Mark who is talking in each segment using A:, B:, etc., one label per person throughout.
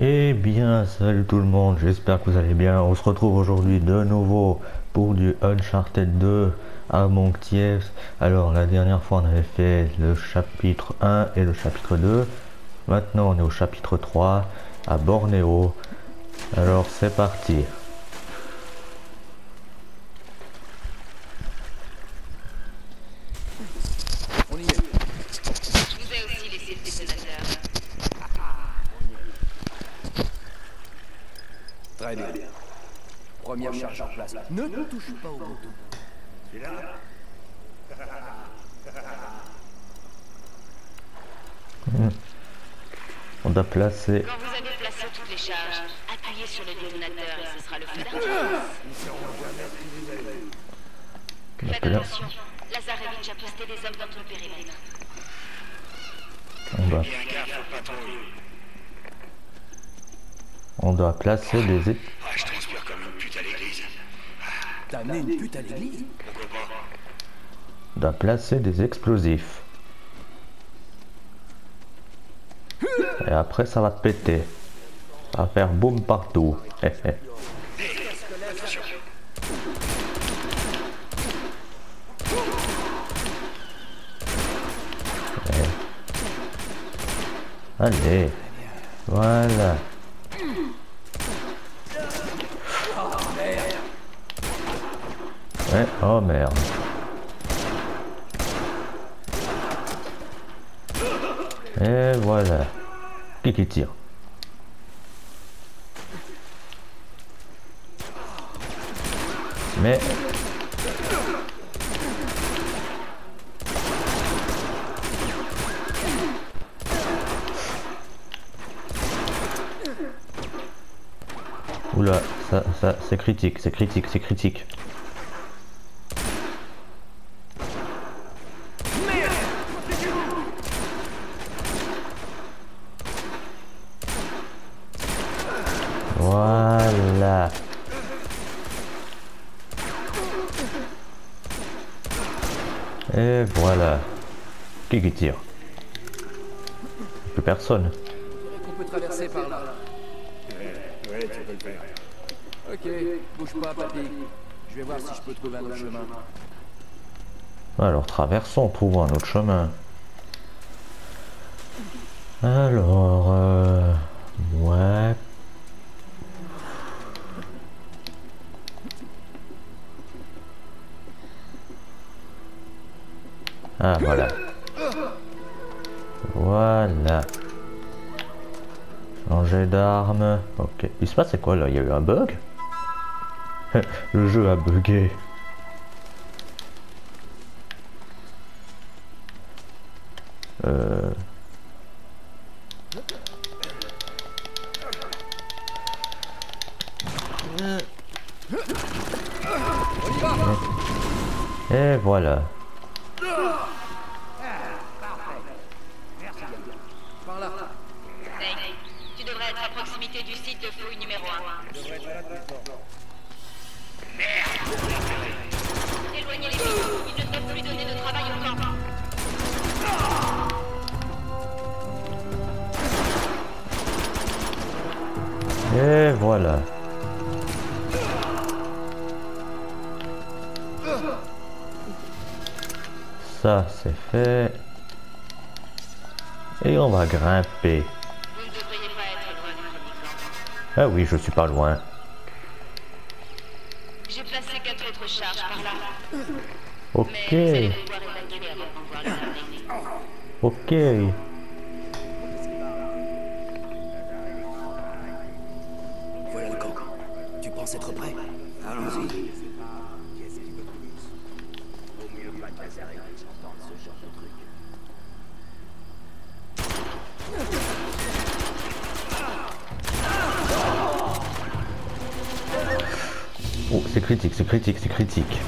A: Eh bien, salut tout le monde, j'espère que vous allez bien. On se retrouve aujourd'hui de nouveau pour du Uncharted 2 à Monctiers. Alors, la dernière fois, on avait fait le chapitre 1 et le chapitre 2. Maintenant, on est au chapitre 3 à Bornéo. Alors, c'est parti.
B: On y est.
C: Je vous ai aussi laissé le détonateur.
B: Très bien. Première charge en place. Ne touche pas au bouton.
A: On doit placer.
C: Quand vous avez placé toutes les charges, appuyez sur le détonateur et ce sera le feu d'artifice. Faites attention, Lazarevitch a posté des hommes dans tout le périmètre.
A: on doit, on doit placer des. é-
D: Ah, je transpire comme une pute à l'église.
B: Une pute à l'église
A: doit placer des explosifs. Et après, ça va péter. Ça va faire boum partout. Allez. Voilà. Ouais, oh merde. Et voilà. Qui qui tire Mais... Oula, ça, ça, c'est critique, c'est critique, c'est critique. Voilà. Et voilà. Qui qui tire Plus personne.
B: On peut traverser par là.
D: Ouais, tu peux le faire.
B: Ok, bouge pas, papy. Je vais voir si je peux trouver un autre chemin.
A: Alors traversons, trouvons un autre chemin. Quoi là Il y a eu un bug? Le jeu a bugué. Et voilà. Ça c'est fait. Et on va grimper. Ah oui, je suis pas loin.
C: J'ai placé quatre autres charges par là.
A: Ok,
C: Mais
A: critique, c'est critique, c'est critique.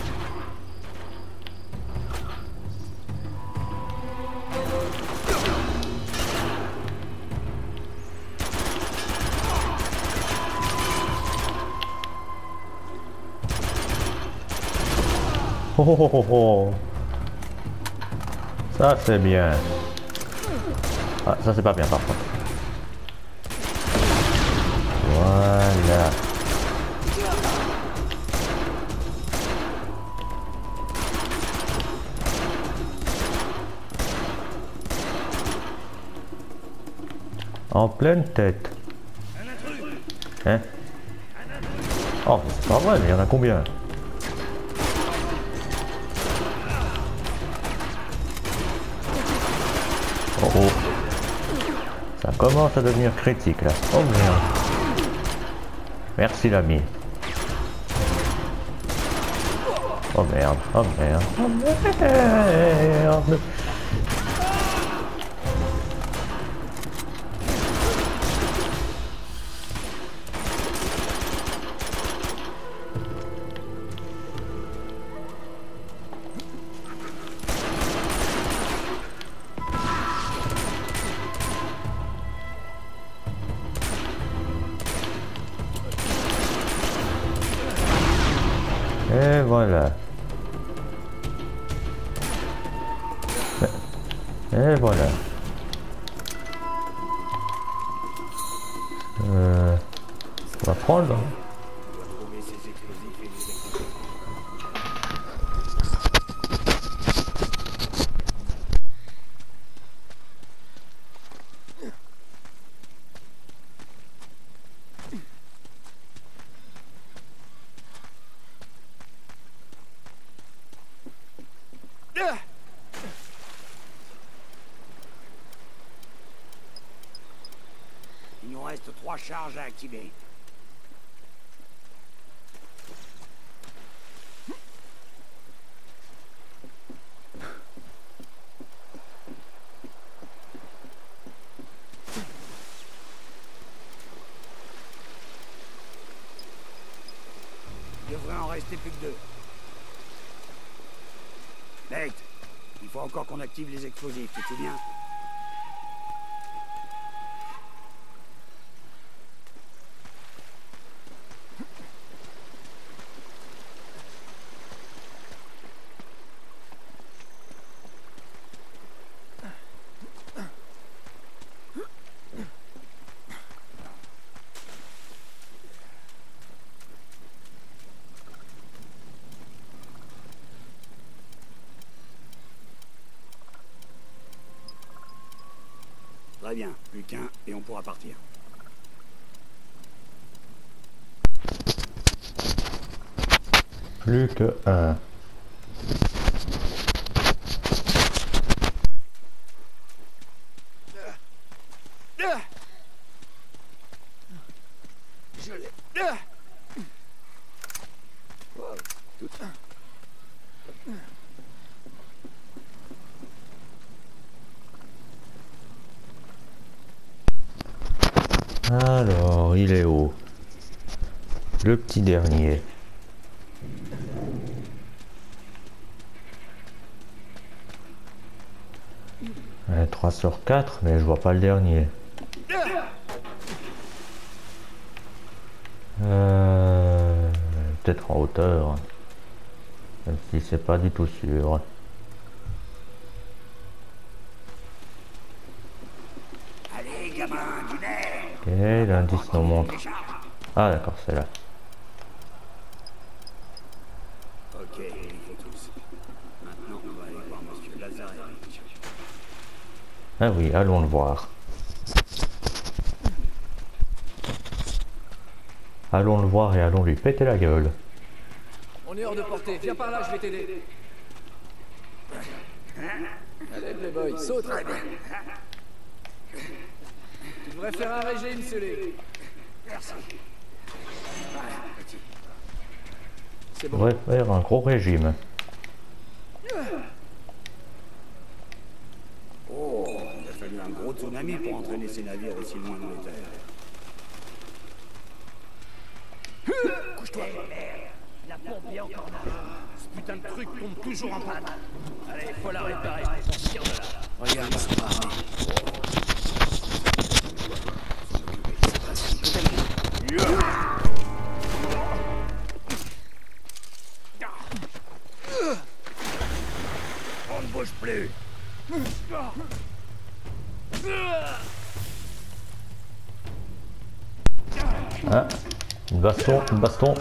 A: Oh, oh, oh, oh, oh. Ça c'est bien. Ah, ça c'est pas bien par. En pleine tête. Hein Oh, c'est pas vrai, mais il y en a combien? Oh oh. Ça commence à devenir critique là. Oh merde. Merci l'ami. Oh merde, oh merde, oh merde.
D: Charges à activer. Il devrait en rester plus que deux. Nate, il faut encore qu'on active les explosifs, tu te souviens Très bien, plus qu'un et on pourra partir.
A: Plus que un.
D: Je l'ai.
A: Alors, il est où Le petit dernier. Ouais, 3 sur 4, mais je vois pas le dernier. Euh, Peut-être en hauteur. Même si c'est pas du tout sûr.
D: Allez, gamin, du nerf
A: Et l'indice nous montre. Ah d'accord, c'est là.
D: Ok, il faut tous. Maintenant, on va aller voir Monsieur Lazare.
A: Ah oui, allons le voir. Allons le voir et allons lui péter la gueule.
B: On est hors de portée. Viens par là, je vais t'aider. Allez, Playboy, saute. Tu devrais faire un régime, Sully.
D: Merci.
B: C'est
A: On
B: bon.
A: devrait faire un gros régime.
D: Oh, il a fallu un gros tsunami pour entraîner ces navires aussi loin dans les terres. Couche-toi. La pompe est encore là. Ce putain de truc tombe toujours en panne.
B: Allez, faut la réparer, tire de là.
D: Regarde, sont pas. On ne bouge plus.
A: Hein Baston, baston,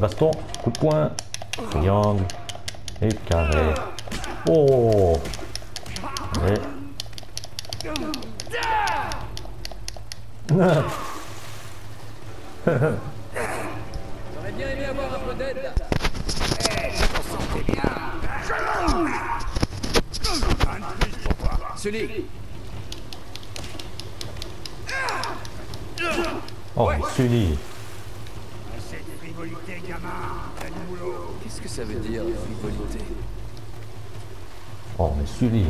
A: baston, coup de poing, triangle et carré. Oh Et
B: J'aurais bien aimé avoir un peu d'aide. Sully.
D: Cette frivolité, gamin. T'as du boulot.
B: qu'est-ce que ça veut dire, frivolité?
A: Oh, mais Sully.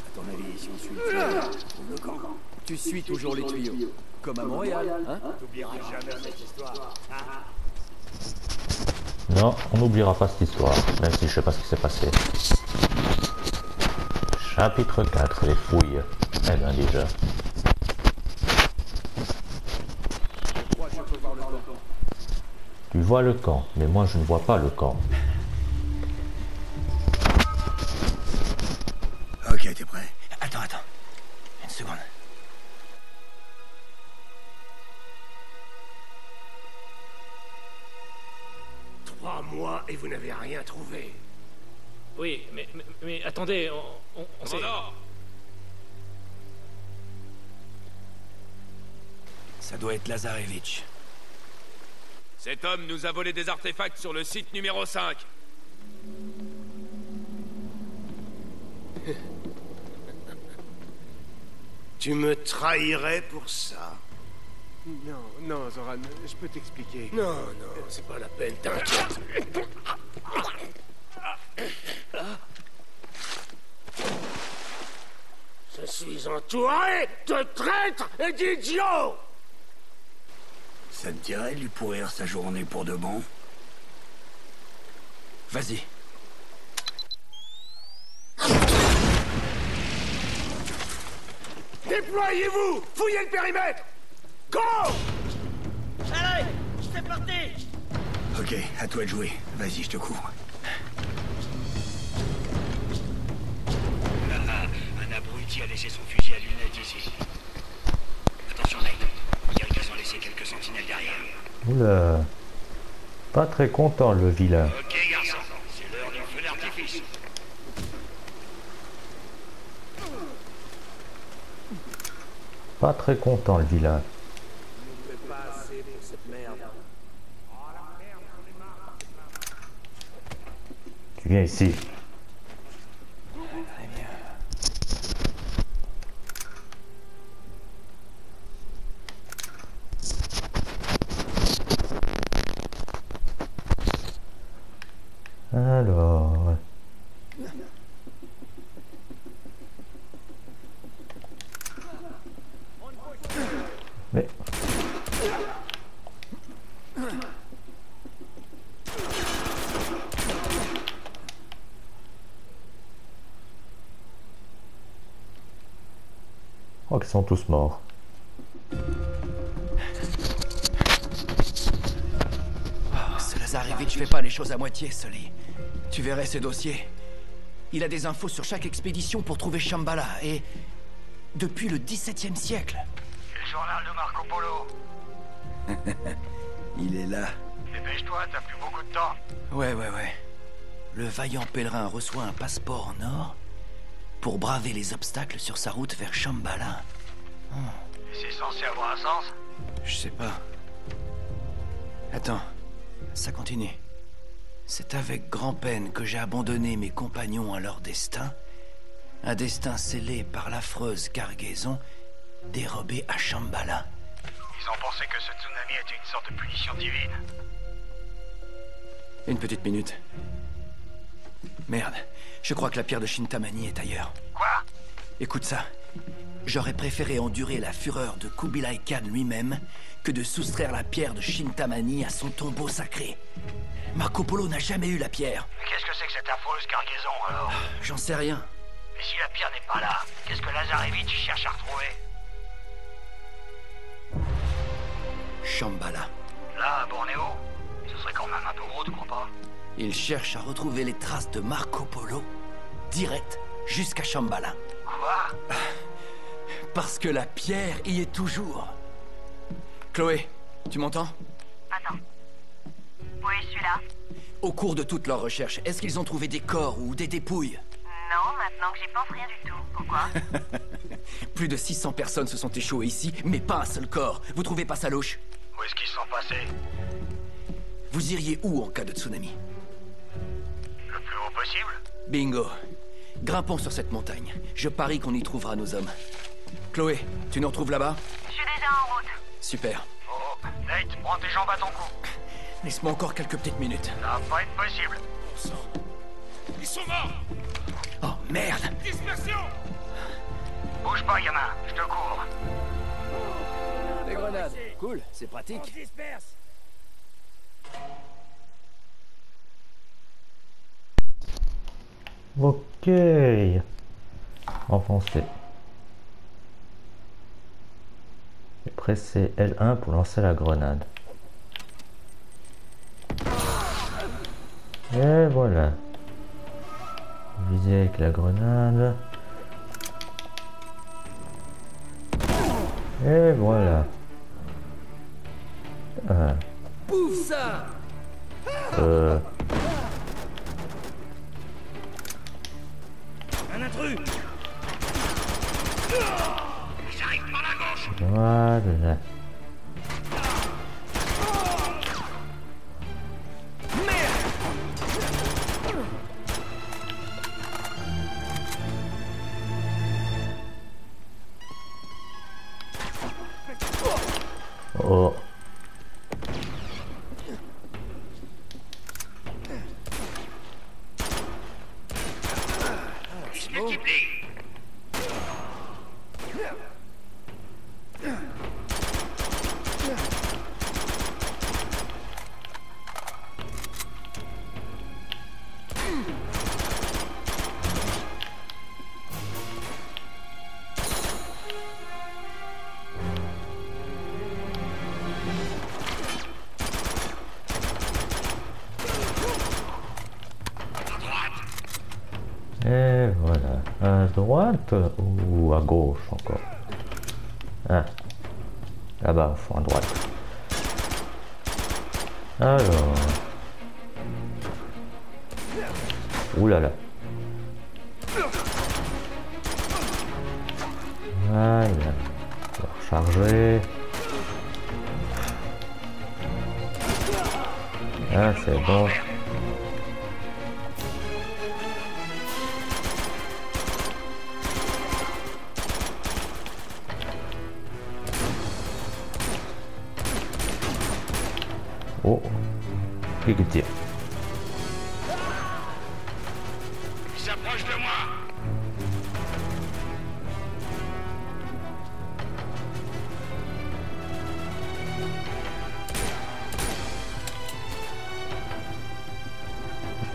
D: À ton avis, si on suit le tuyau, on le camp.
B: Tu suis toujours les tuyaux. Comme à Montréal, hein?
D: T'oublieras jamais cette histoire.
A: Non, on n'oubliera pas cette histoire, même si je sais pas ce qui s'est passé. Chapitre 4, les fouilles. Eh ben déjà.
B: Je crois que je peux voir le camp.
A: Tu vois le camp, mais moi je ne vois pas le camp.
D: Ok, t'es prêt? Attends, attends. Une seconde. Trois mois et vous n'avez rien trouvé.
E: Oui, mais, mais, mais attendez, on, on, on s'est...
D: Ça doit être Lazarevitch.
F: Cet homme nous a volé des artefacts sur le site numéro 5.
D: Tu me trahirais pour ça
G: Non, non, Zoran, je peux t'expliquer.
D: Non, non, c'est pas la peine, t'inquiète. Je suis entouré de traîtres et d'idiots Ça te dirait de lui pourrir sa journée pour de bon? Vas-y. Déployez-vous Fouillez le périmètre Go
H: Allez, c'est parti
D: Ok, à toi de jouer. Vas-y, je te couvre. Abruti a laissé son fusil à lunettes ici. Attention, Nate. Y a qu'ils ont laissé quelques sentinelles derrière.
A: Oula. Pas très content le vilain.
D: Ok, garçon. C'est l'heure du feu d'artifice.
A: Pas très content le vilain. Tu viens ici. Alors. Mais. Oh, qu'ils sont tous morts.
B: Ce Lazarevitch fait pas les choses à moitié, Sully. Tu verrais ses dossiers. Il a des infos sur chaque expédition pour trouver Shambhala, et... Depuis le XVIIe siècle.
D: Le journal de Marco Polo.
B: Il est là.
D: Dépêche-toi, t'as plus beaucoup de temps.
B: Ouais, ouais, ouais. Le vaillant pèlerin reçoit un passeport en or pour braver les obstacles sur sa route vers Shambhala.
D: C'est censé avoir un sens
B: Je sais pas. Attends, ça continue. C'est avec grand-peine que j'ai abandonné mes compagnons à leur destin. Un destin scellé par l'affreuse cargaison dérobée à Shambhala.
D: Ils ont pensé que ce tsunami était une sorte de punition divine.
B: Une petite minute. Merde, je crois que la pierre de Shintamani est ailleurs.
D: Quoi?
B: Écoute ça. J'aurais préféré endurer la fureur de Kubilai Khan lui-même que de soustraire la pierre de Shintamani à son tombeau sacré. Marco Polo n'a jamais eu la pierre.
D: Mais qu'est-ce que c'est que cette affreuse cargaison alors?
B: J'en sais rien.
D: Et si la pierre n'est pas là, qu'est-ce que Lazarevitch cherche à retrouver?
B: Shambhala.
D: Là, à Bornéo Ce serait quand même un peu gros, tu crois pas?
B: Il cherche à retrouver les traces de Marco Polo, direct jusqu'à Shambhala.
D: Quoi?
B: Parce que la pierre y est toujours. Chloé, tu m'entends?
C: Attends. Oui, je suis là.
B: Au cours de toute leur recherche, est-ce qu'ils ont trouvé des corps ou des dépouilles?
C: Non, maintenant que j'y pense, rien du tout. Pourquoi?
B: Plus de 600 personnes se sont échouées ici, mais pas un seul corps. Vous trouvez pas ça louche?
H: Où est-ce qu'ils sont passés?
B: Vous iriez où en cas de tsunami?
H: Le plus haut possible
B: Bingo. Grimpons sur cette montagne. Je parie qu'on y trouvera nos hommes. Chloé, tu nous retrouves là-bas
C: Je suis déjà en route.
B: Super.
H: Oh, Nate, prends tes jambes à ton cou.
B: Laisse-moi encore quelques petites minutes.
H: Ça va pas être possible.
E: Ils sont morts
B: Oh merde
E: Dispersion
H: Bouge pas, gamin, je te cours.
B: Les grenades. Cool, c'est pratique.
I: disperse
A: Ok. Enfoncé. Et pressez L1 pour lancer la grenade. Et voilà. Visez avec la grenade. Et voilà. Euh,
B: ça
A: euh,
I: Un intrus
A: voilà. Oh.
H: это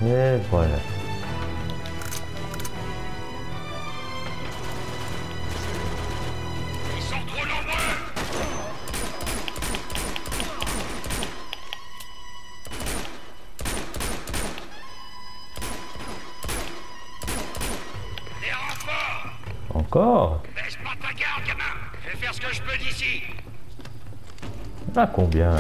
A: Et voilà.
H: Ils sont trop nombreux. Des renforts.
A: Encore
H: Baisse pas ta garde, gamin. Je vais faire ce que je peux d'ici.
A: À combien?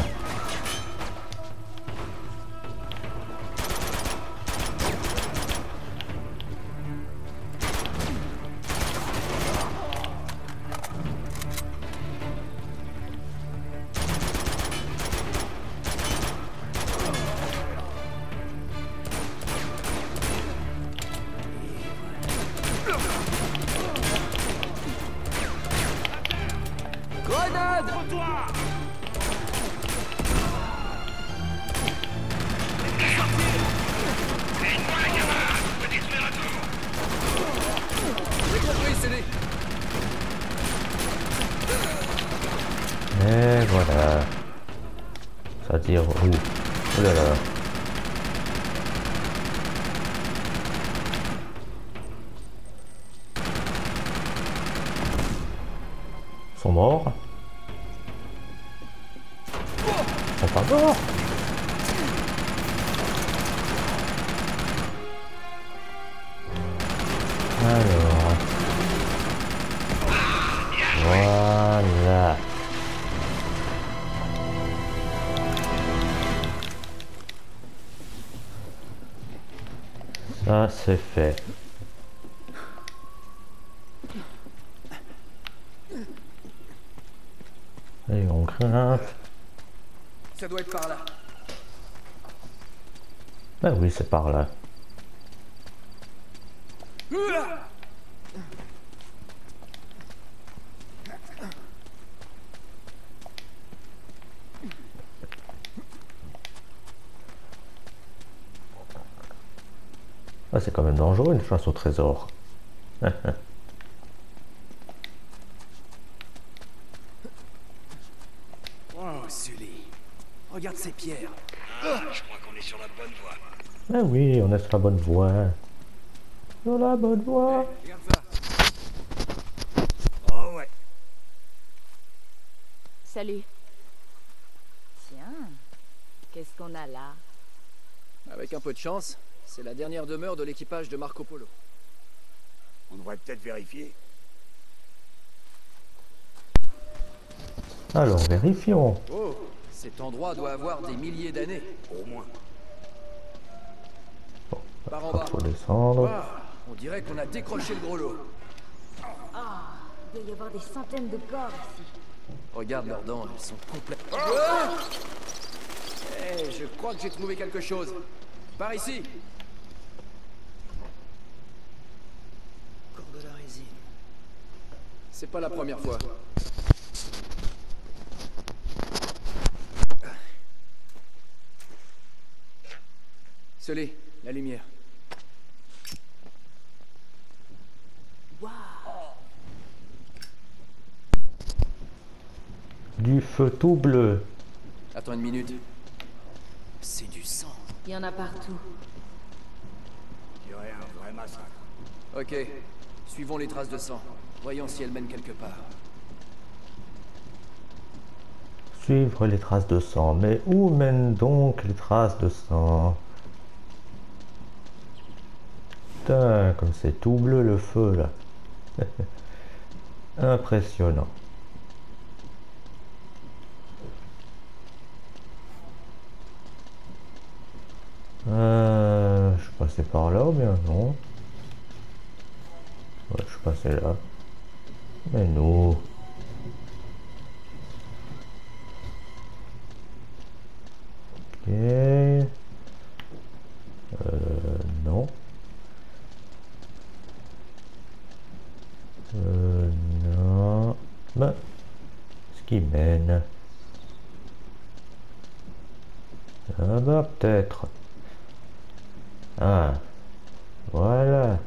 A: Ça, c'est fait. Allez, on grimpe.
H: Ça doit être par là.
A: Bah oui, c'est par là. C'est quand même dangereux une chasse au trésor.
H: Oh, Sully. Regarde ces pierres.
D: Ah, je crois qu'on est sur la bonne voie.
A: Ah oui, on est sur la bonne voie. Sur la bonne voie.
H: Regarde ça.
D: Oh ouais.
J: Salut. Tiens, qu'est-ce qu'on a là?
K: Avec un peu de chance, c'est la dernière demeure de l'équipage de Marco Polo.
D: On devrait peut-être vérifier.
A: Alors, vérifions.
K: Oh, cet endroit doit avoir des milliers d'années.
D: Au moins.
K: Par en bas.
A: trop descendre.
K: Ah, on dirait qu'on a décroché le gros lot.
J: Ah, il doit y avoir des centaines de corps ici.
K: Regarde leurs dents, elles sont complètes. Eh, je crois que j'ai trouvé quelque chose. Par ici.
B: Encore de la résine.
K: C'est pas la première fois. Sully, la lumière.
A: Du feu tout bleu.
K: Attends une minute.
B: C'est du sang.
J: Il y en a partout.
D: Je dirais un vrai massacre.
K: Ok, suivons les traces de sang. Voyons si elles mènent quelque part.
A: Suivre les traces de sang. Mais où mènent donc les traces de sang? Putain, comme c'est tout bleu le feu là. Impressionnant. Euh, je suis passé par là ou bien non? Je suis passé là. Mais non. Ok. Euh, non. Euh, non. Bah, ce qui mène. Ah bah, peut-être. Ah, voilà.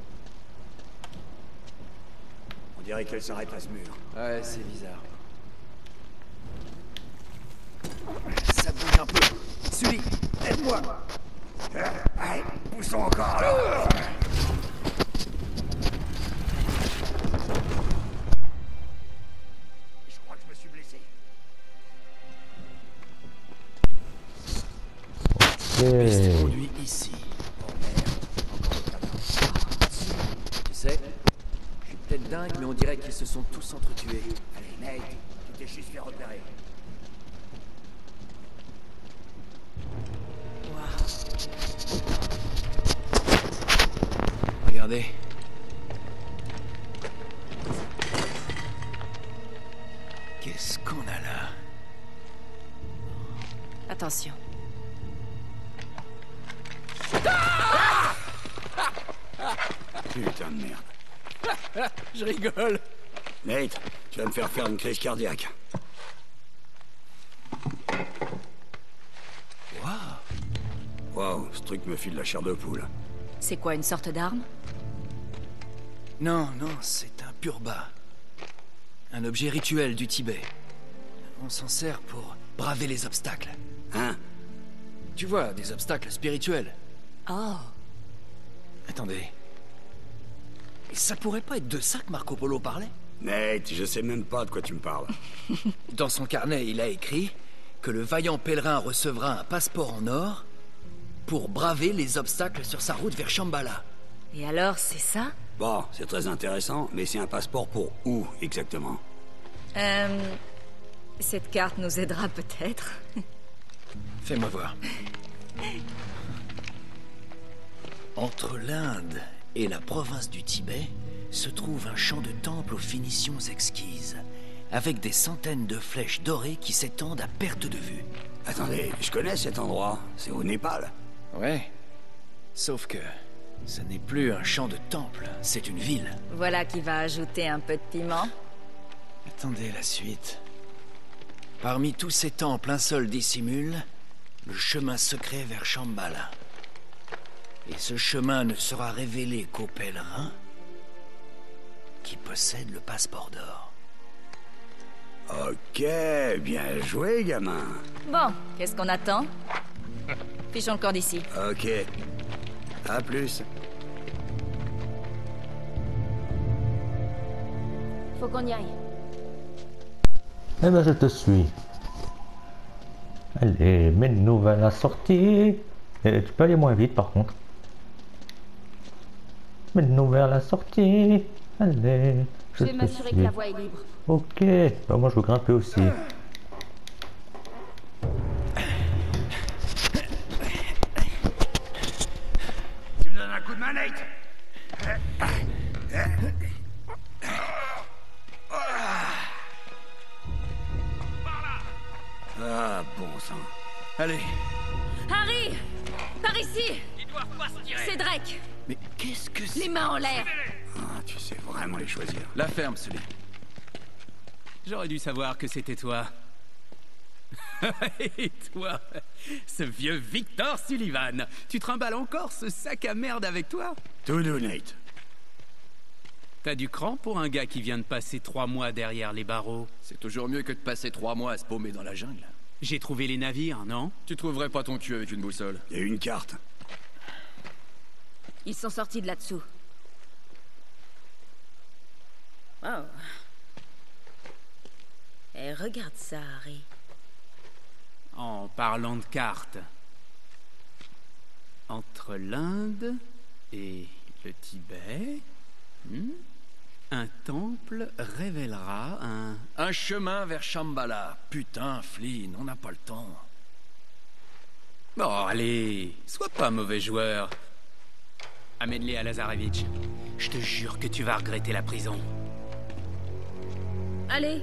D: On dirait qu'elle s'arrête à ce mur.
K: Ouais, c'est bizarre. Se sont tous entretués.
D: Allez, Nate, tu t'es juste fait repérer.
B: Regardez. Qu'est-ce qu'on a là?
J: Attention.
D: Putain de merde.
K: Je rigole.
D: Nate, tu vas me faire faire une crise cardiaque. Waouh, ce truc me file la chair de poule.
J: C'est quoi, une sorte d'arme?
B: Non, non, c'est un purba. Un objet rituel du Tibet. On s'en sert pour braver les obstacles.
D: Hein?
B: Tu vois, des obstacles spirituels.
J: Oh,
B: Attendez. Et ça pourrait pas être de ça que Marco Polo parlait?
D: Nate, je sais même pas de quoi tu me parles.
B: Dans son carnet, il a écrit que le vaillant pèlerin recevra un passeport en or pour braver les obstacles sur sa route vers Shambhala.
J: et alors, c'est ça?
D: Bon, c'est très intéressant, mais c'est un passeport pour où exactement?
J: Euh... Cette carte nous aidera peut-être.
B: Fais-moi voir. Entre l'Inde et la province du Tibet se trouve un champ de temples aux finitions exquises. avec des centaines de flèches dorées qui s'étendent à perte de vue.
D: Attendez, je connais cet endroit. C'est au Népal.
B: Ouais. Sauf que ce n'est plus un champ de temple, c'est une ville.
J: Voilà qui va ajouter un peu de piment.
B: Attendez la suite. Parmi tous ces temples, un seul dissimule le chemin secret vers Shambhala. Et ce chemin ne sera révélé qu'aux pèlerins qui possèdent le passeport d'or.
D: Ok, bien joué, gamin.
J: Bon, qu'est-ce qu'on attend? Fichons le corps d'ici.
D: Ok. À plus.
J: Faut qu'on y aille.
A: Eh ben je te suis. Allez, mets-nous vers la sortie. Et tu peux aller moins vite par contre. Mets-nous vers la sortie. Allez.
J: Je vais m'assurer que la voie est libre.
A: Ok. Bah moi je veux grimper aussi.
D: Tu me donnes un coup de main, Nate Ah, bon sang.
B: Allez,
J: Harry Par ici
F: Ils doivent pas se tirer.
J: C'est Drake
B: mais qu'est-ce que c'est
J: Les mains en l'air
D: Ah, tu sais vraiment les choisir.
B: La ferme, celui.
L: J'aurais dû savoir que c'était toi. Et toi, ce vieux Victor Sullivan, tu trimbales encore ce sac à merde avec toi?
D: Tout doux, Nate.
L: T'as du cran pour un gars qui vient de passer trois mois derrière les barreaux?
K: C'est toujours mieux que de passer trois mois à se paumer dans la jungle.
L: J'ai trouvé les navires, non?
K: Tu trouverais pas ton cul avec une boussole.
D: Il y a une carte.
J: Ils sont sortis de là-dessous. Oh. Et regarde ça, Harry.
L: En parlant de cartes. Entre l'Inde et le Tibet, hmm, un temple révélera un...
B: Un chemin vers Shambhala. Putain, Flynn, on n'a pas le temps.
L: Bon, allez, sois pas mauvais joueur. Amène-les à Lazarevitch. Je te jure que tu vas regretter la prison.
J: Allez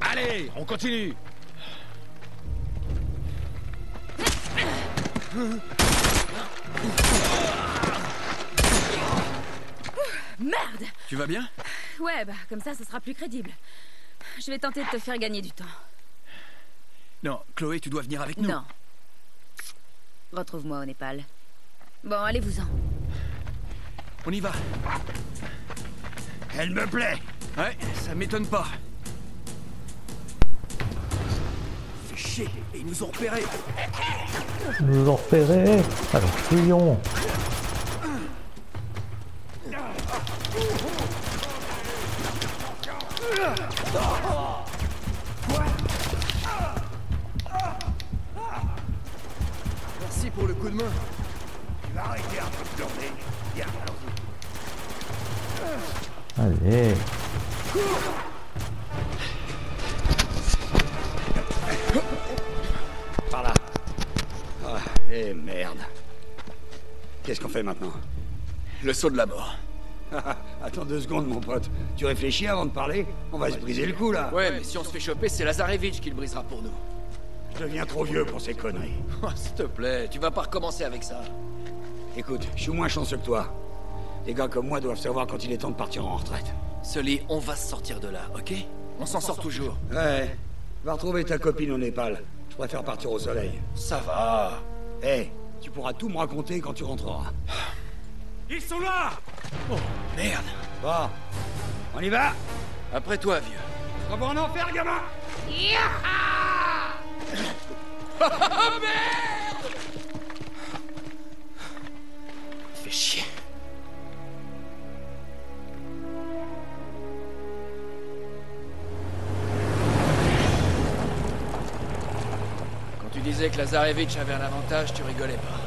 F: Allez, on continue.
J: Merde
K: Tu vas bien?
J: Ouais, bah comme ça, ce sera plus crédible. Je vais tenter de te faire gagner du temps.
K: Non, Chloé, tu dois venir avec nous.
J: Non. Retrouve-moi au Népal. Bon, allez-vous-en.
K: On y va.
D: Elle me plaît.
K: Ouais, ça m'étonne pas.
D: Fais chier. Et ils nous ont repérés.
A: Ils nous ont repérés. Alors fuyons.
K: Merci pour le coup de main.
D: Tu vas arrêter un peu de. Viens,
A: Allez.
D: Par là. Ah, eh merde. Qu'est-ce qu'on fait maintenant?
K: Le saut de la mort.
D: Attends deux secondes, mon pote. Tu réfléchis avant de parler? On va se briser le cou, là.
K: Ouais, mais si on se fait choper, c'est Lazarevitch qui le brisera pour nous.
D: Je deviens trop vieux pour ces conneries.
K: Oh, S'il te plaît, tu vas pas recommencer avec ça.
D: Écoute, je suis moins chanceux que toi. Les gars comme moi doivent savoir quand il est temps de partir en retraite.
K: Sully, on va se sortir de là, ok? On s'en sort toujours.
D: Ouais. Va retrouver ta copine au Népal. Je préfère partir au soleil.
K: Ça va.
D: Eh, tu pourras tout me raconter quand tu rentreras.
F: Ils sont là
K: Oh, merde.
D: Bon, on y va?
K: Après toi, vieux.
D: On va en enfer, gamin
K: Fais chier. Quand tu disais que Lazarevitch avait un avantage, tu rigolais pas.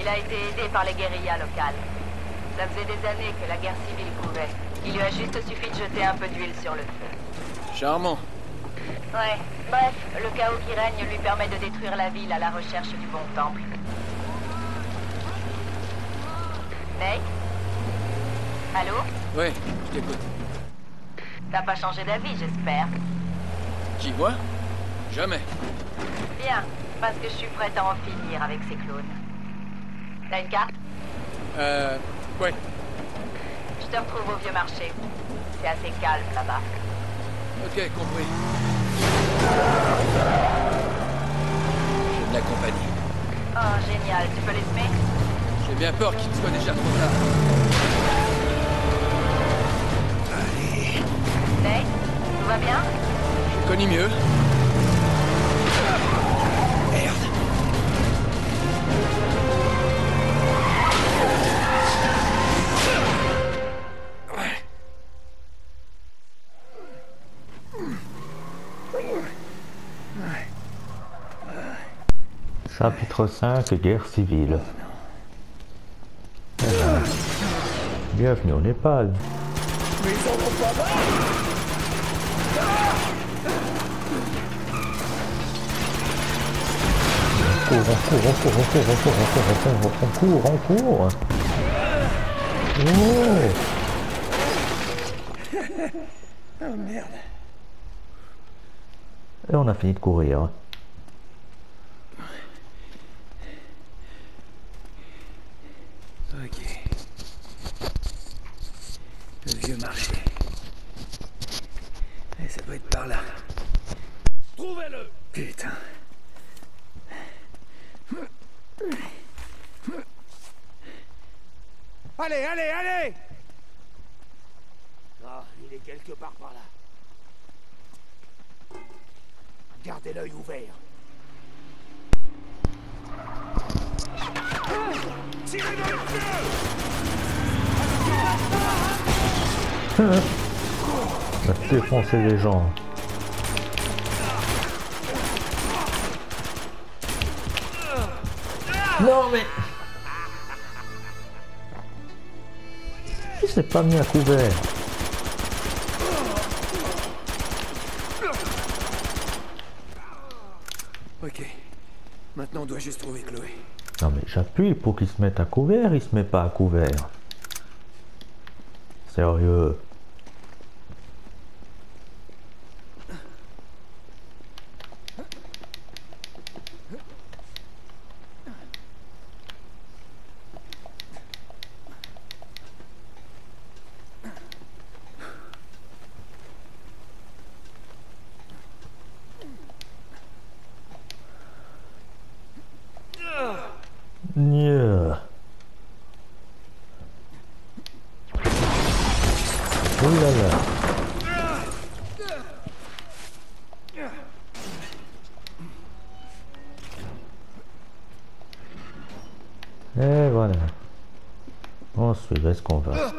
C: Il a été aidé par les guérillas locales. Ça faisait des années que la guerre civile couvait. Il lui a juste suffi de jeter un peu d'huile sur le feu.
K: Charmant.
C: Ouais, bref, le chaos qui règne lui permet de détruire la ville à la recherche du bon temple. Nate Allô
K: Ouais, je t'écoute.
C: T'as pas changé d'avis, j'espère.
K: J'y vois Jamais.
C: Bien, parce que je suis prête à en finir avec ces clones. T'as une carte?
K: Euh... Ouais.
C: Je te retrouve au vieux marché. C'est assez calme là-bas.
K: Ok, compris. J'ai de la compagnie.
C: Oh, génial. Tu peux les semer
K: J'ai bien peur qu'il soit déjà trop tard.
C: Nate Tout va bien?
K: J'ai connu mieux.
A: Chapitre 5 Guerre civile. Eh ben, bienvenue au Népal.
D: Mais ils en ont pas marre
A: On court, on court, on court, on court, on court, on court, on court, on court, on court. Oh
D: Oh merde.
A: Et on a fini de courir. À couvert.
H: Ok. Maintenant, on doit juste trouver Chloé.
A: Non mais j'appuie pour qu'il se mette à couvert, il se met pas à couvert. Sérieux. Nya. Oh là là. Et voilà. On suit, est-ce qu'on va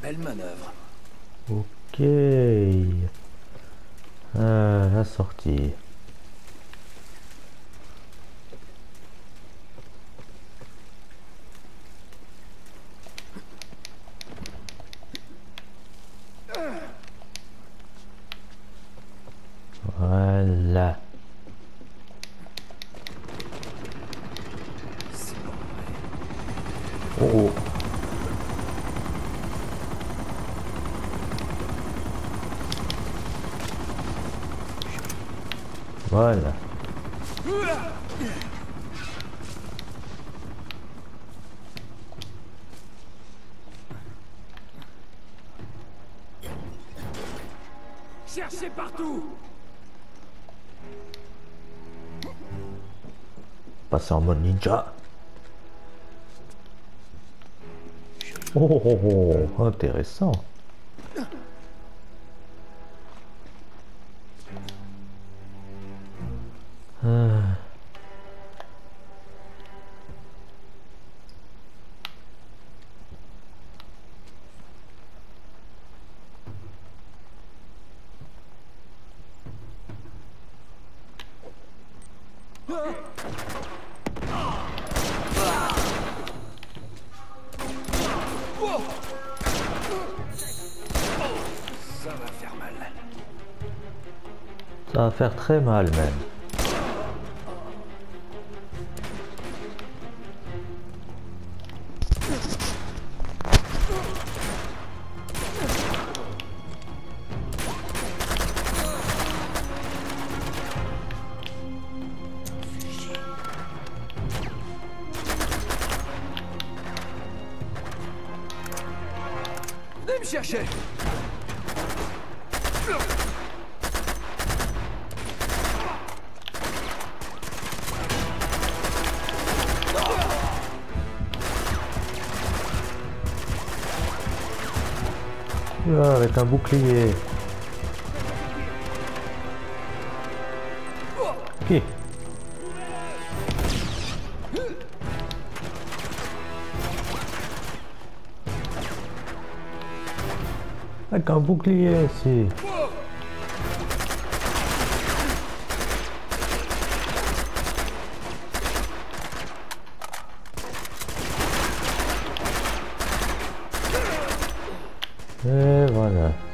H: Belle manœuvre.
A: Ok. Euh, la sortie. Voilà. Oh, oh. Voilà.
D: Cherchez partout
A: Passer en mode ninja. Oh, oh, oh, oh, intéressant.
B: Faire
A: très mal même. Bouclier. Ok. Avec un bouclier ici. Et voilà.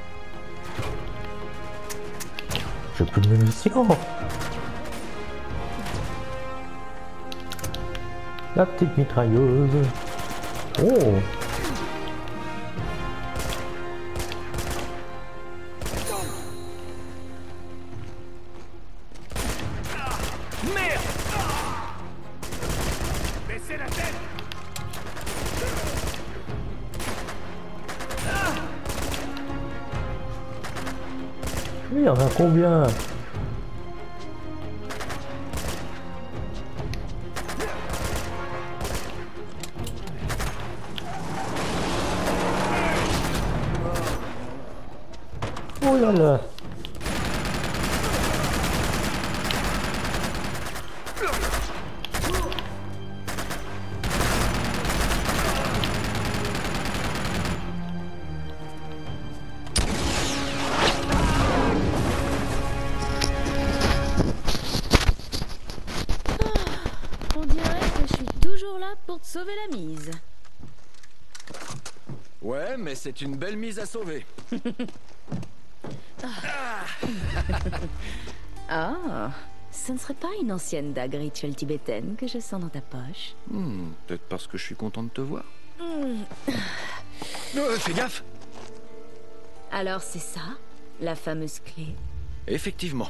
A: J'ai plus de munitions. La petite mitrailleuse. Oh combien?
K: C'est une belle mise à sauver.
J: Ah, ce ne serait pas une ancienne dague rituelle tibétaine que je sens dans ta poche
K: Hmm, peut-être parce que je suis content de te voir.
J: Hmm.
K: Euh, fais gaffe
J: Alors c'est ça, la fameuse clé?
B: Effectivement.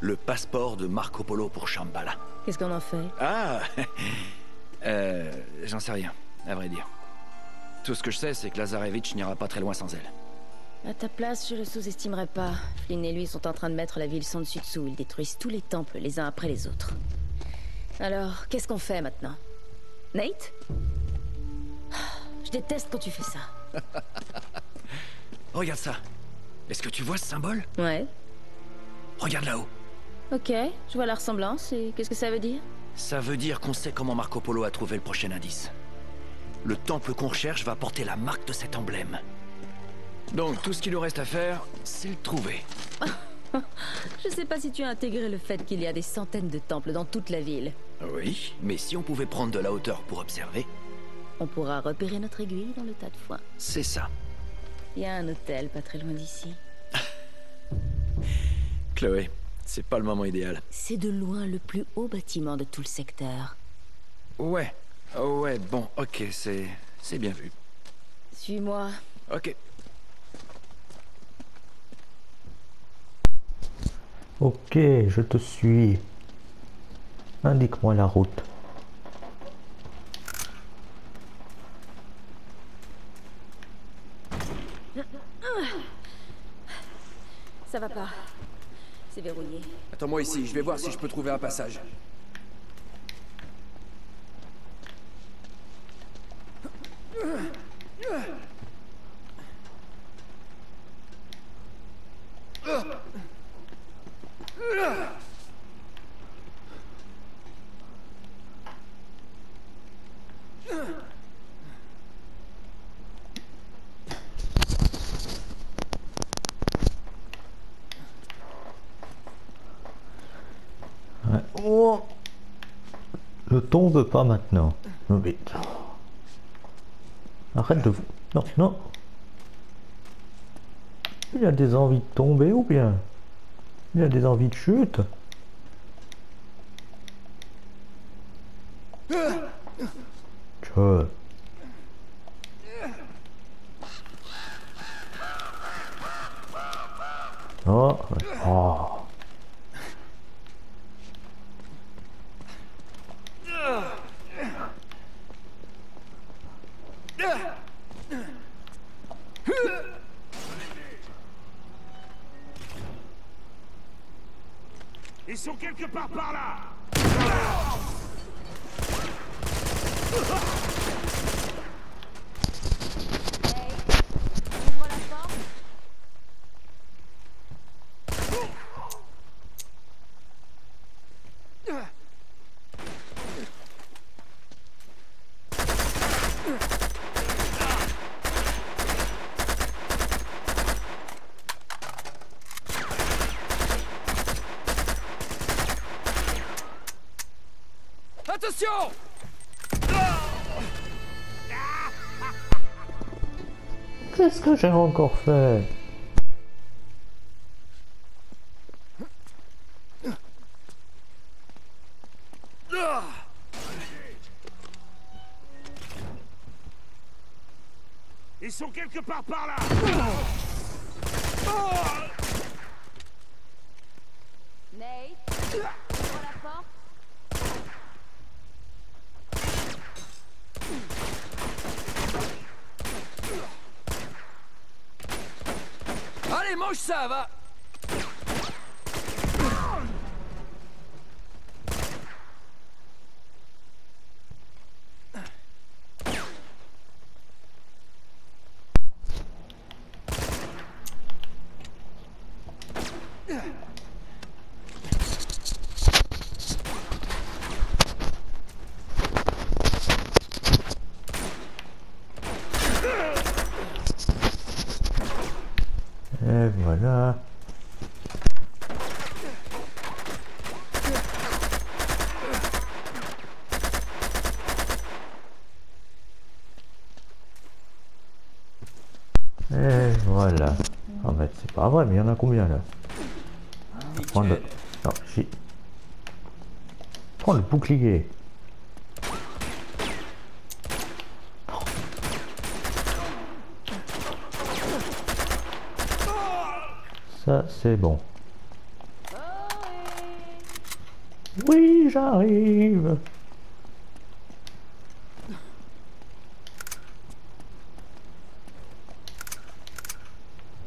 B: Le passeport de Marco Polo pour Shambhala.
J: Qu'est-ce qu'on en fait?
B: Ah Euh. J'en sais rien, à vrai dire. Tout ce que je sais, c'est que Lazarevitch n'ira pas très loin sans elle.
J: À ta place, je le sous-estimerais pas. Flynn et lui sont en train de mettre la ville sans dessus dessous. Ils détruisent tous les temples les uns après les autres. Alors, qu'est-ce qu'on fait maintenant? Nate? Je déteste quand tu fais ça.
B: Regarde ça. Est-ce que tu vois ce symbole?
J: Ouais.
B: Regarde là-haut.
J: Ok, je vois la ressemblance et qu'est-ce que ça veut dire?
B: Ça veut dire qu'on sait comment Marco Polo a trouvé le prochain indice. Le temple qu'on recherche va porter la marque de cet emblème. Donc tout ce qu'il nous reste à faire, c'est le trouver.
J: Je sais pas si tu as intégré le fait qu'il y a des centaines de temples dans toute la ville.
B: Oui, mais si on pouvait prendre de la hauteur pour observer,
J: On pourra repérer notre aiguille dans le tas de foin.
B: c'est ça.
J: Il y a un hôtel pas très loin d'ici.
B: Chloé, c'est pas le moment idéal.
J: C'est de loin le plus haut bâtiment de tout le secteur.
B: Ouais, oh ouais, bon, ok, c'est c'est bien vu.
J: Suis-moi.
B: Ok.
A: Ok, je te suis. Indique-moi la route.
J: Ça va pas. C'est verrouillé.
K: Attends-moi ici, je vais voir si je peux trouver un passage.
A: Ouais. Oh Le ton veut pas maintenant. Oh, vite. Arrête de... Non, non. Il a des envies de tomber ou bien? Il a des envies de chute Tchou. Oh, oh.
E: Ils sont quelque part par là
M: Ouvre la porte.
B: Attention
A: Qu'est-ce que j'ai encore fait.
E: Ils sont quelque part par là
M: Nate, ouvre la porte.
B: Allez, mange ça, va
A: Et voilà. Et voilà. En fait, c'est pas vrai, mais il y en a combien là Prends le... Non, si. Prends le bouclier. Ça, c'est bon. Oui, j'arrive.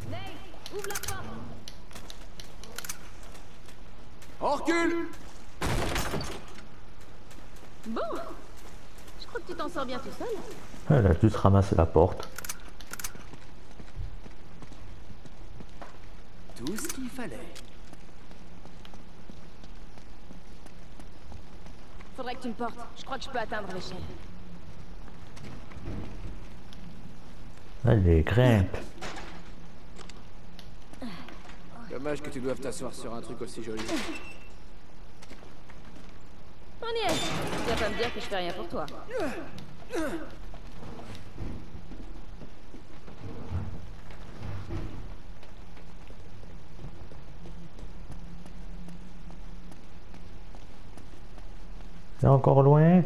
M: Nate, ouvre la porte.
B: On recule
J: Bon. Je crois que tu t'en sors bien tout seul.
A: Elle a juste ramassé la porte.
B: Tout ce qu'il fallait.
J: Faudrait que tu me portes. Je crois que je peux atteindre l'échelle.
A: Allez, grimpe.
B: Dommage que tu doives t'asseoir sur un truc aussi joli.
J: On y est. Viens pas me dire que je fais rien pour toi.
A: C'est encore loin?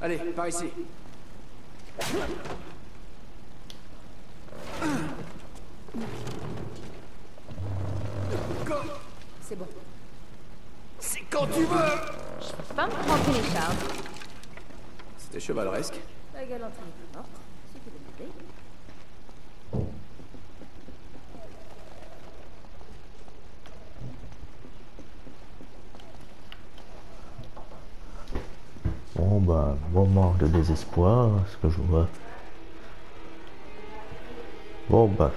B: Allez, par ici.
J: C'est bon.
B: C'est quand tu veux
J: Je peux pas me tremper les charges.
B: C'était chevaleresque.
J: La galanterie est morte. C'est que de demander.
A: Bon bah, moment de désespoir, ce que je vois. Bon bah.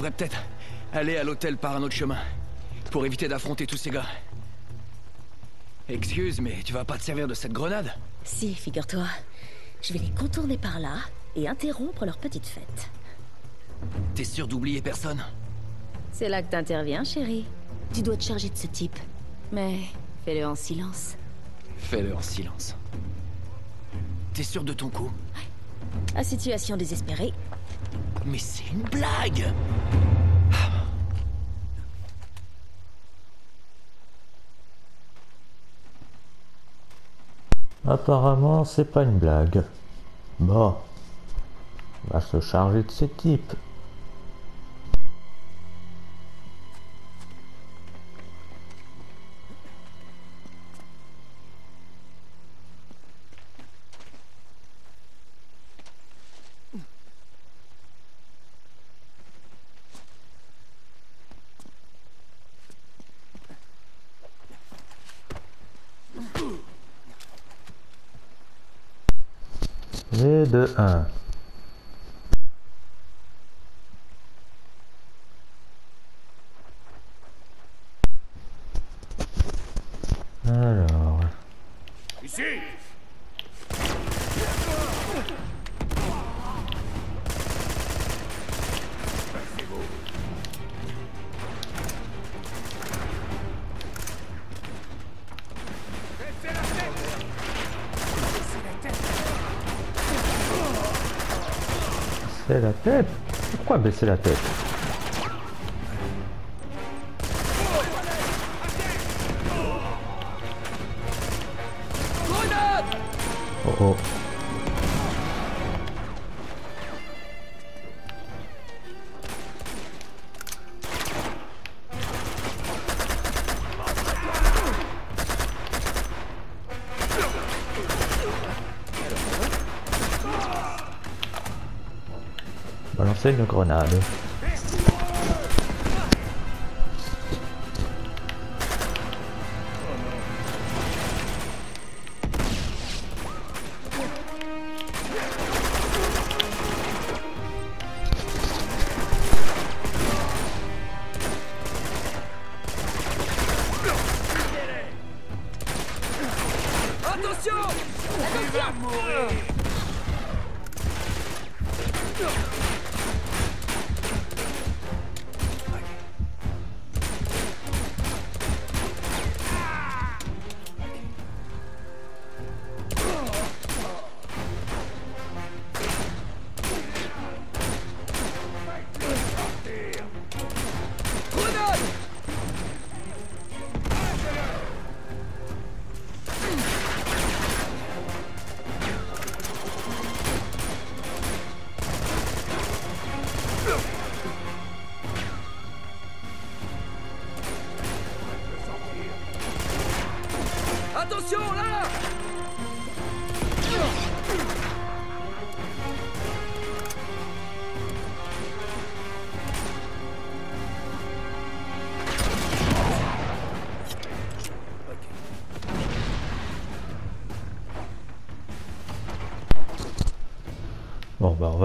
B: Devrait peut-être aller à l'hôtel par un autre chemin. Pour éviter d'affronter tous ces gars. Excuse, mais tu vas pas te servir de cette grenade?
J: Si, figure-toi. Je vais les contourner par là et interrompre leur petite fête.
B: T'es sûr d'oublier personne?
J: C'est là que t'interviens, chérie. Tu dois te charger de ce type. Mais fais-le en silence.
B: Fais-le en silence. T'es sûr de ton coup?
J: À situation désespérée.
B: Mais c'est une blague
A: Apparemment, c'est pas une blague. Bon. On va se charger de ces types. Et Pourquoi Balancer une grenade.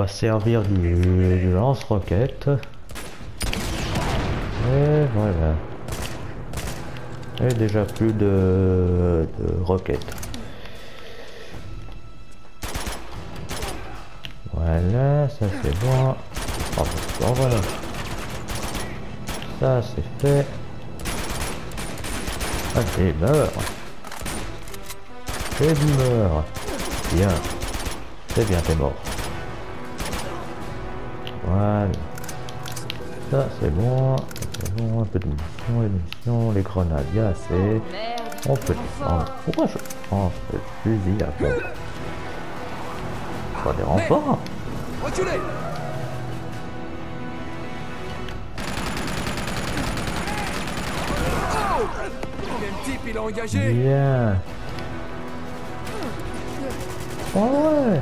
A: Servir du, lance-roquette. Et voilà. Et déjà plus de, de roquettes. Voilà, ça c'est bon. Oh, bon voilà. Ça c'est fait. Allez, meurs. Et meurs. Bien. C'est bien, t'es mort. Ça c'est bon. C'est bon, un peu de munitions, les munitions, les grenades, il y a assez. On peut descendre. Pourquoi je prends ce fusil à pompe Pas des renforts
K: Reculez Quel type il a engagé
A: Bien. Oh ouais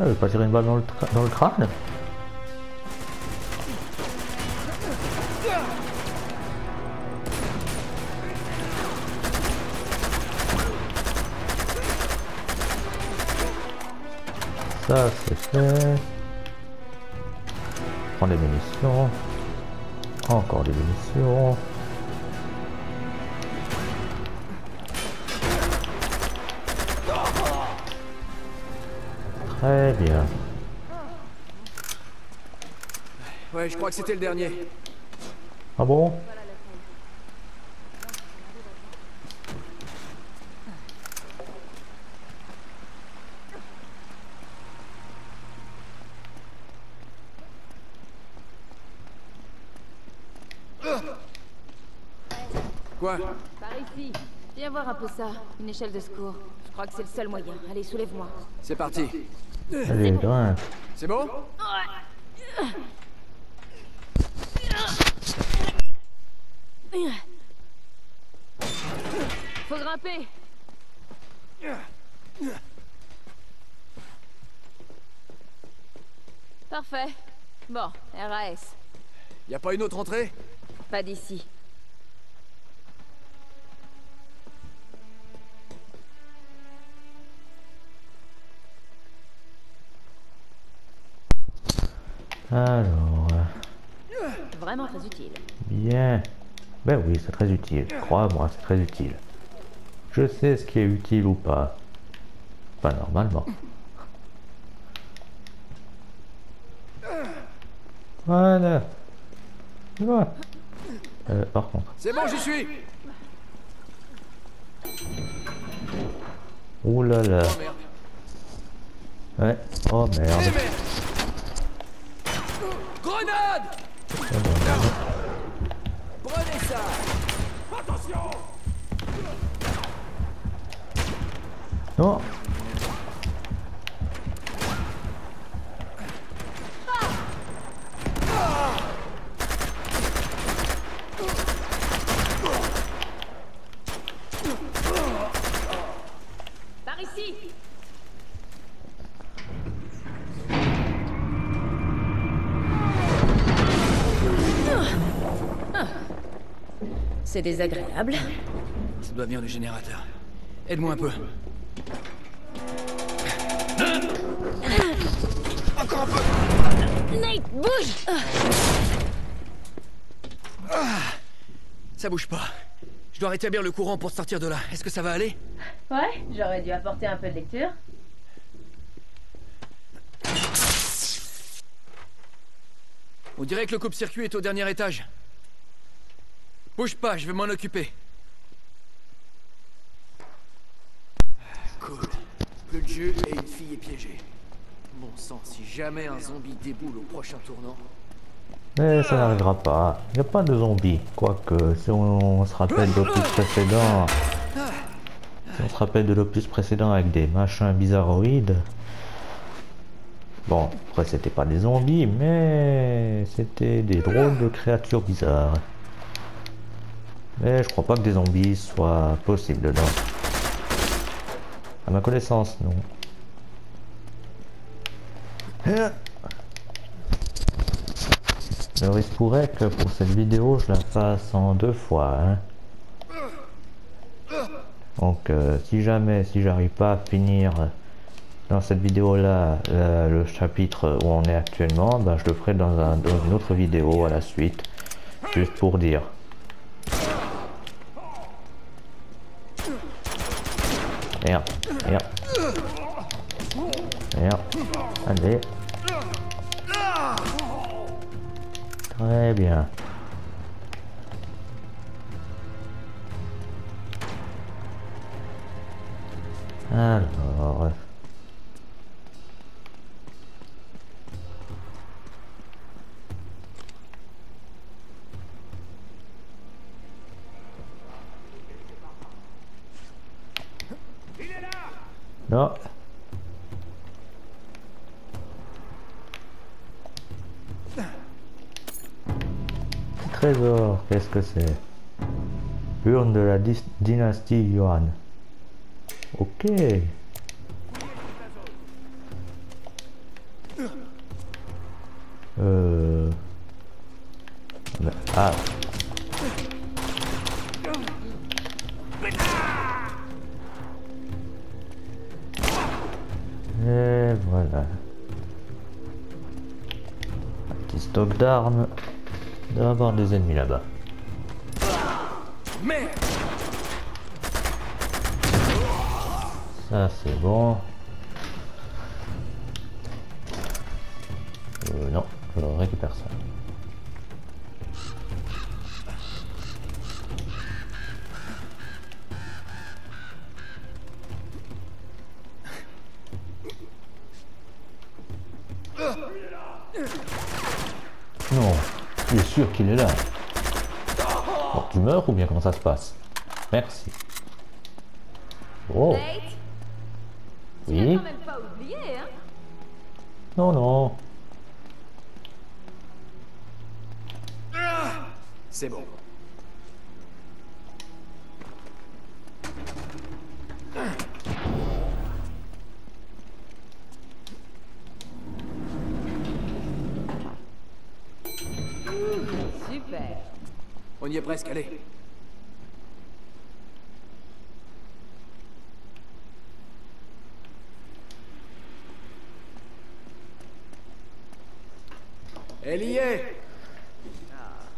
A: Ah, Il veut pas tirer une balle dans le, dans le crâne Ça c'est fait. Prends des munitions. Encore des munitions.
B: Crois que c'était le dernier.
A: Ah bon
B: Quoi
J: Par ici. Viens voir un peu ça. Une échelle de secours. Je crois que c'est le seul moyen. Allez, soulève-moi.
B: C'est parti. C'est bon?
J: Faut Parfait. Bon, RAS.
B: Y a pas une autre entrée?
J: Pas d'ici.
A: Alors,
J: Vraiment très utile.
A: bien. Ben oui, c'est très utile. Crois-moi, c'est très utile. Je sais ce qui est utile ou pas. Pas normalement. Voilà. Vois. Euh, par contre.
B: C'est bon, j'y suis
A: Ouh là là.
B: Oh.
A: Ouais. Oh merde.
B: Grenade Prenez ça
A: Non.
J: Par ici Ah. C'est désagréable.
B: Ça doit venir du générateur. Aide-moi un peu.
J: Nate, bouge
B: Ça bouge pas. Je dois rétablir le courant pour sortir de là. Est-ce que ça va aller?
J: Ouais, j'aurais dû apporter un peu de lecture.
B: On dirait que le coupe-circuit est au dernier étage. Bouge pas, je vais m'en occuper. Cool. Plus de jeu et une fille est piégée. Bon sang, si jamais un zombie déboule au prochain tournant.
A: Mais ça n'arrivera pas. Il n'y a pas de zombies. Quoique, si on, se rappelle de l'opus précédent. Si on se rappelle de l'opus précédent avec des machins bizarroïdes. Bon, après c'était pas des zombies, mais c'était des drôles de créatures bizarres. Mais je crois pas que des zombies soient possibles dedans. À ma connaissance, non. Alors il se pourrait que pour cette vidéo je la fasse en deux fois. hein. Donc euh, si jamais, si j'arrive pas à finir dans cette vidéo là le chapitre où on est actuellement, ben, je le ferai dans, un- dans une autre vidéo à la suite. Juste pour dire. Merde, merde. Merde. Allez. Très que c'est Urne de la dynastie Yuan. Ok. Euh... Ah. Et voilà. Un petit stock d'armes. Il doit avoir des ennemis là-bas. Ça c'est bon. Euh, non, je récupère ça. Non, tu es sûr qu'il est là. Tu meurs ou bien comment ça se passe? Merci. Oh. Oui.
C: Hein?
A: Non, non.
H: C'est bon. On y est presque, allez. Elle y est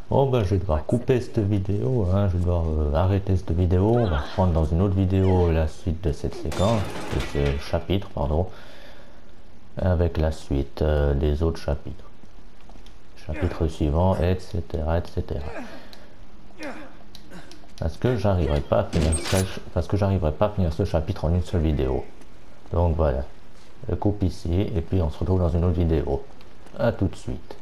A: Bon ben je vais devoir couper cette vidéo, hein. je vais devoir euh, arrêter cette vidéo, on va reprendre dans une autre vidéo la suite de cette séquence, de ce chapitre, pardon, avec la suite euh, des autres chapitres. Chapitre suivant, etc. etc. Parce que j'arriverai pas à finir ce, parce que j'arriverai pas à finir ce chapitre en une seule vidéo. Donc voilà. Je coupe ici et puis on se retrouve dans une autre vidéo. A tout de suite.